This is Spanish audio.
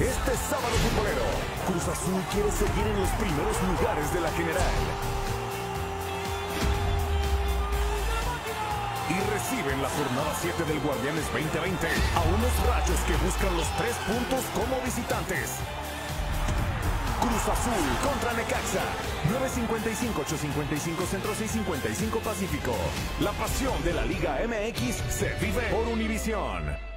Este sábado futbolero, Cruz Azul quiere seguir en los primeros lugares de la general. Y reciben la jornada 7 del Guardianes 2020 a unos rayos que buscan los tres puntos como visitantes. Cruz Azul contra Necaxa. 955-855 Centro 655 Pacífico. La pasión de la Liga MX se vive por Univisión.